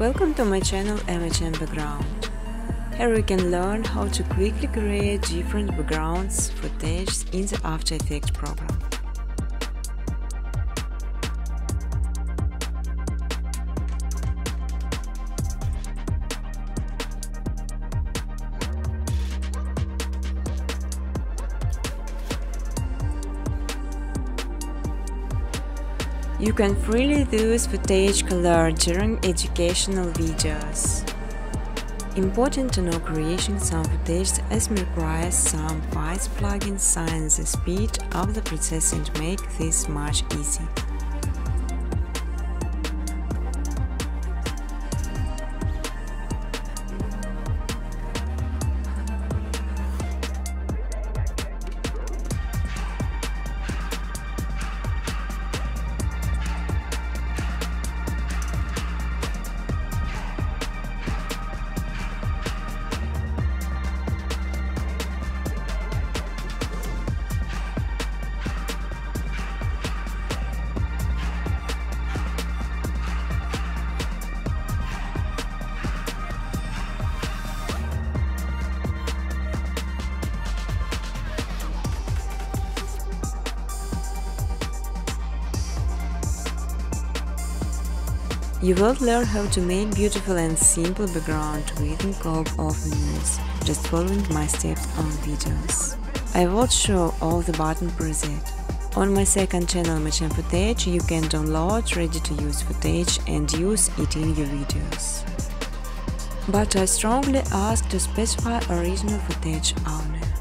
Welcome to my channel MHM Background. Here you can learn how to quickly create different backgrounds footage in the After Effects program. You can freely use footage color during educational videos. Important to know creating some footage as requires some Vice plugins sign the speed of the processing to make this much easy. You will learn how to make beautiful and simple background with Cope of News, just following my steps on videos. I will show all the button preset. On my second channel Machine Footage you can download ready-to-use footage and use it in your videos. But I strongly ask to specify original footage only.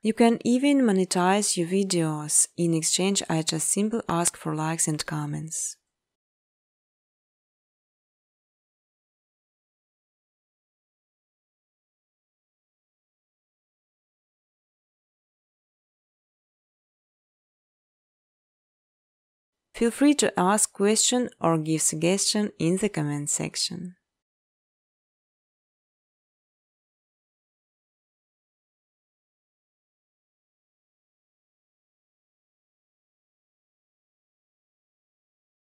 You can even monetize your videos. In exchange, I just simply ask for likes and comments. Feel free to ask question or give suggestion in the comment section.